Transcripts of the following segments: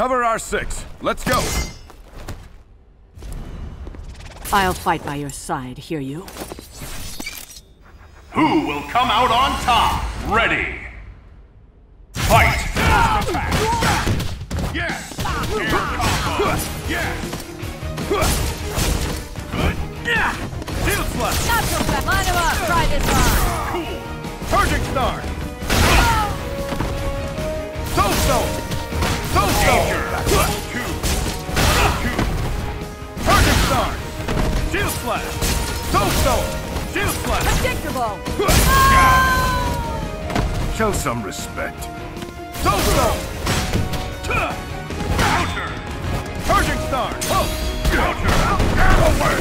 Cover our six. Let's go. I'll fight by your side, hear you? Who will come out on top? Ready. Fight! Yes! Air combo! Yes! Good! Shield slash. Not so bad. Line him up. Try this on. Cool! Charging star. Danger! Two! Two! Charging star. Shield slash. Slash. Predictable. Show some respect. Stone. Counter! Charging star. Counter! Get away.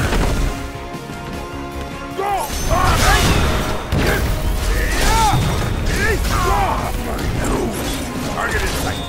Target in sight!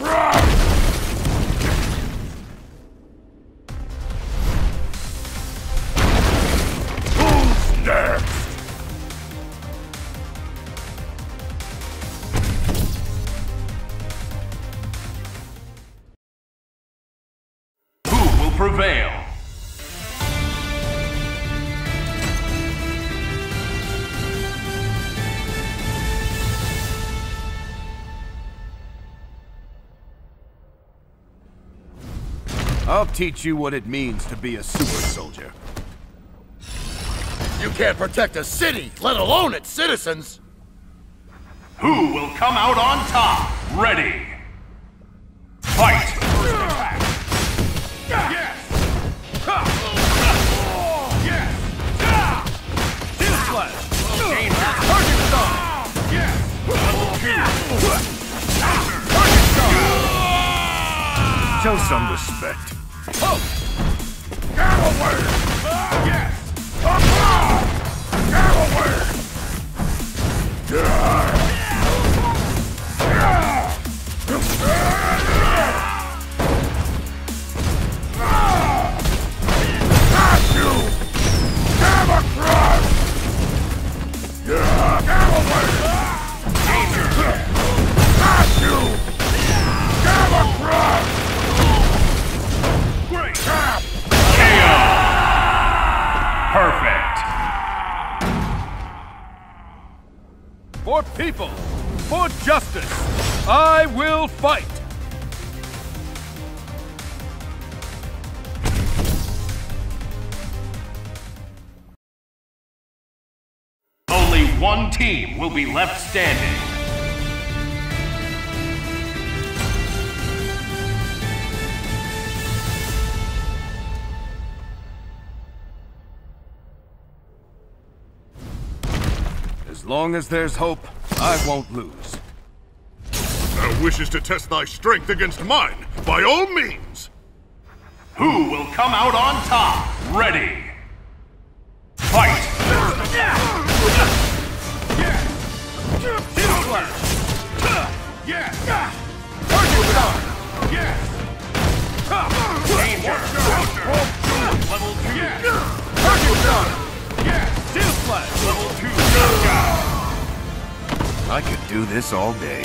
Who's I'll teach you what it means to be a super soldier. You can't protect a city, let alone its citizens! Who will come out on top? Ready. Show some respect. Yes! Danger! One team will be left standing. As long as there's hope, I won't lose. Thou wishes to test thy strength against mine, by all means! Who will come out on top? Ready. Fight! I could do this all day.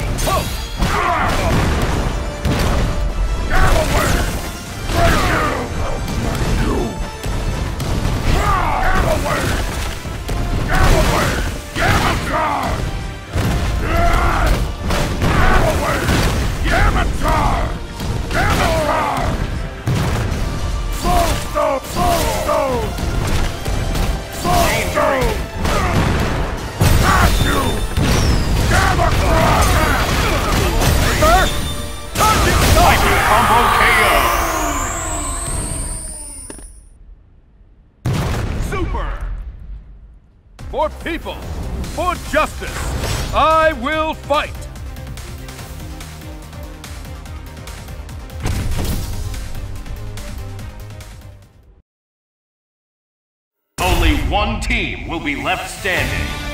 people. For justice, I will fight. Only one team will be left standing.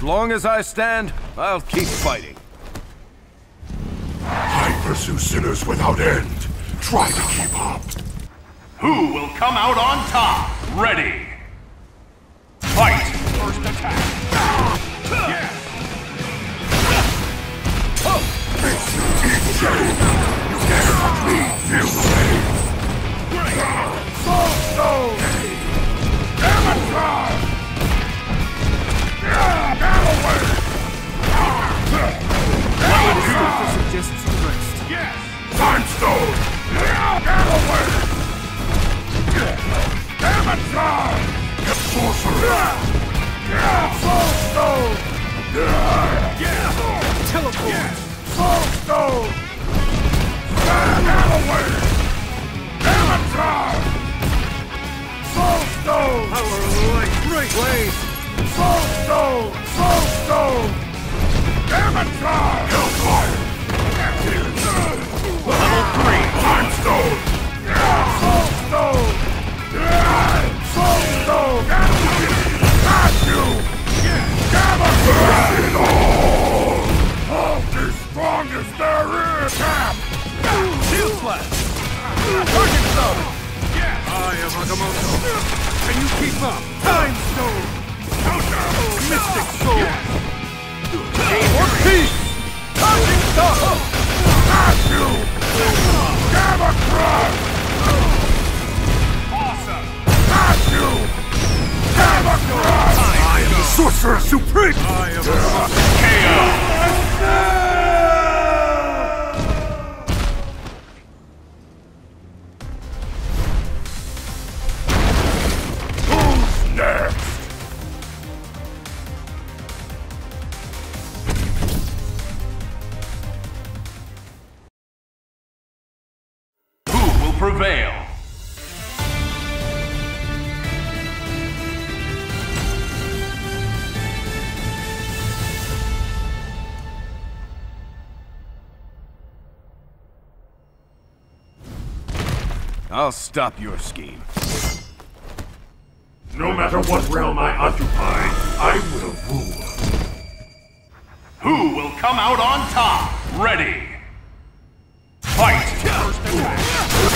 As long as I stand, I'll keep fighting. I pursue sinners without end. Try to keep up. Who will come out on top? Ready. Light! Great blade! Soul stone! Soul stone! Amateur! Hellfire! Sorcerer Supreme! I am KO. Prevail? I'll stop your scheme. No matter what realm I occupy, I will rule. Who will come out on top? Ready. Fight! First attack.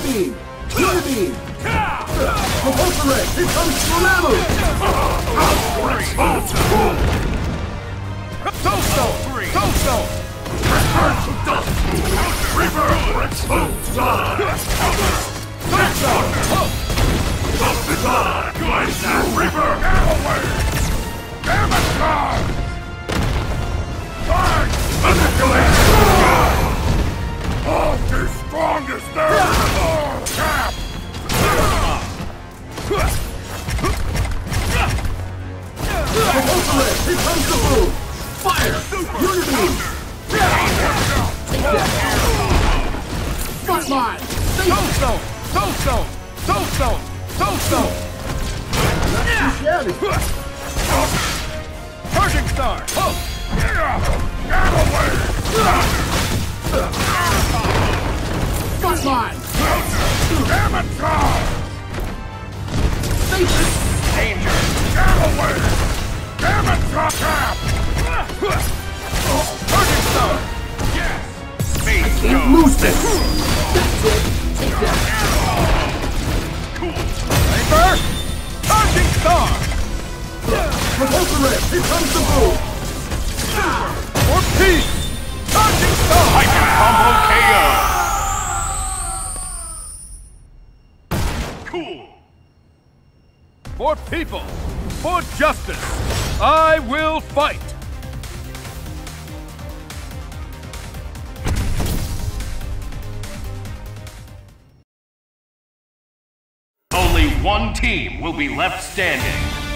two. Unity! Tombstone! Yes! Charging star! Unity! Propulsorate! Ha! Shield slash! Unity! Unity! Propulsorate! Here comes Dormammu! Tombstone! Tombstone! Reaper! Exposed side! Tombstone! Reaper! Away! Gamma charge! Charge! Manipulate! Strongest there is! Cap! Propulsorate! Here comes the boom! Fire! Unity! Frontline! Tombstone! Tombstone! Tombstone! Tombstone! Shabby! Charging star! Get away! Frontline! Charge! Station! Danger. Get away! Gamma charge! Cap! Charging star! Face Can't go. lose this! That's it! Take that! Reaper! Charging star! Propulsorate! Here comes the boom! For people! For justice! I will fight! Only one team will be left standing.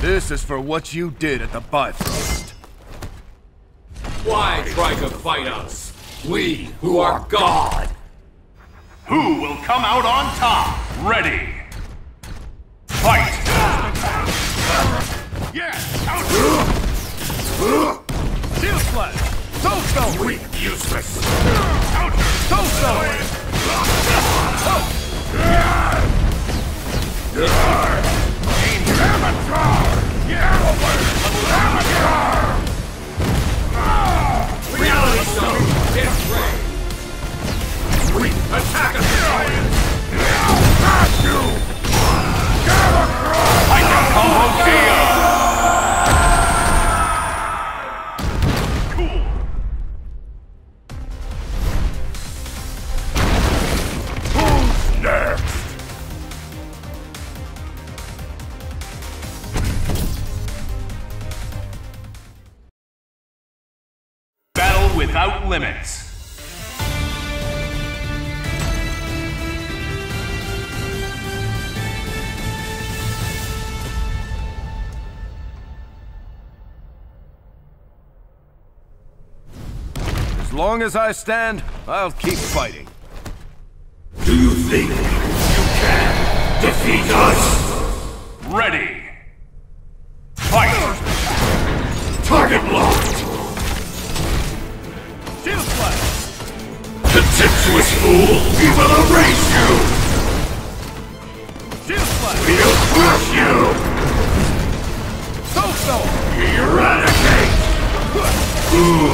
This is for what you did at the Bifrost. Why try to fight us? We who are God! Who will come out on top? Ready. Fight! Yeah! Shield Slash! Soulstone! Weak, useless. Soulstone! Reality attack us! Hyper Combo KO! Cool! Next? Battle without limits. Long as I stand, I'll keep fighting. Do you think you can defeat us? Ready. Fight! Target locked! Shield Slash! Contemptuous fool! We will erase you! Shield Slash! We'll crush you! Soulstone! Eradicate! Level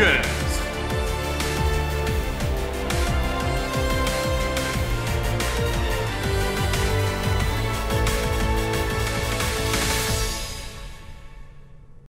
Congratulations!